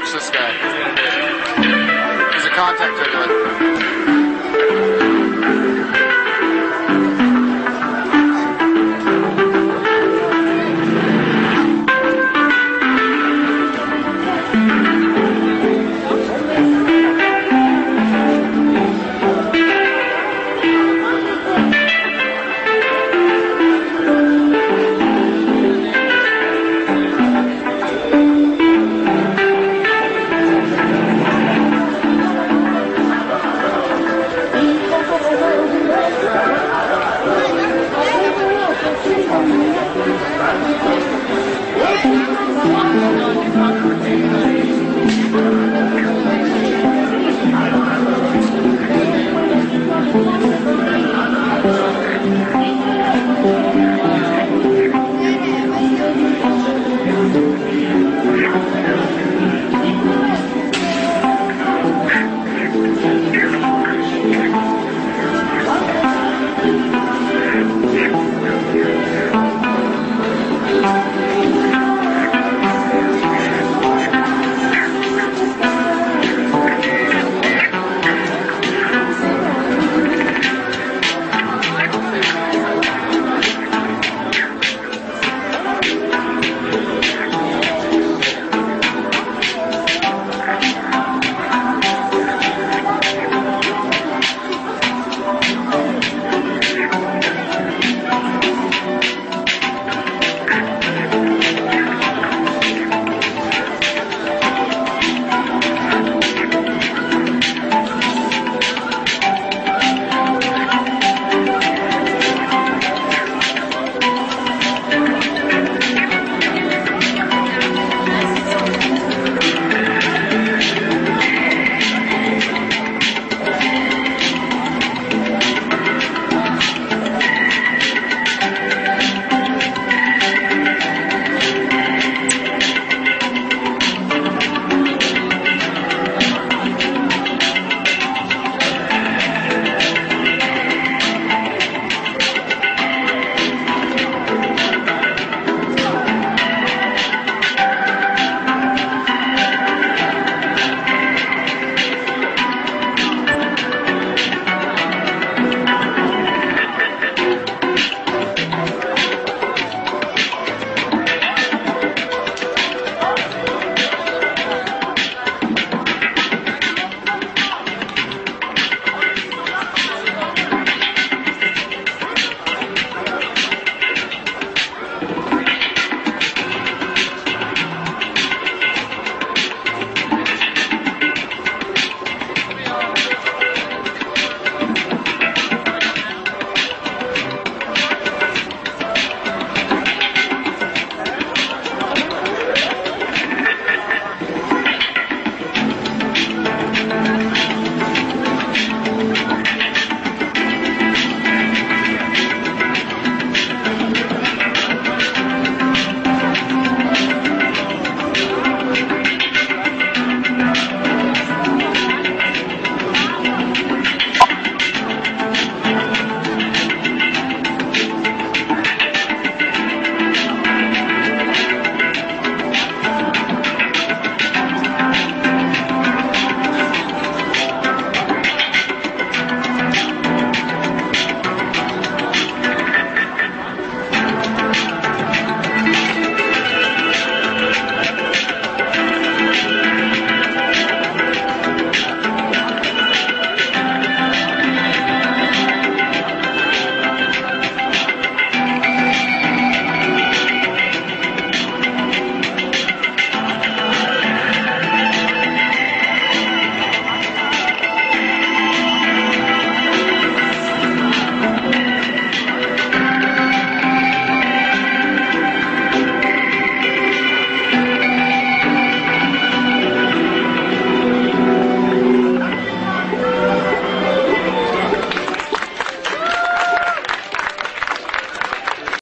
Watch this guy. He's a contact tickler.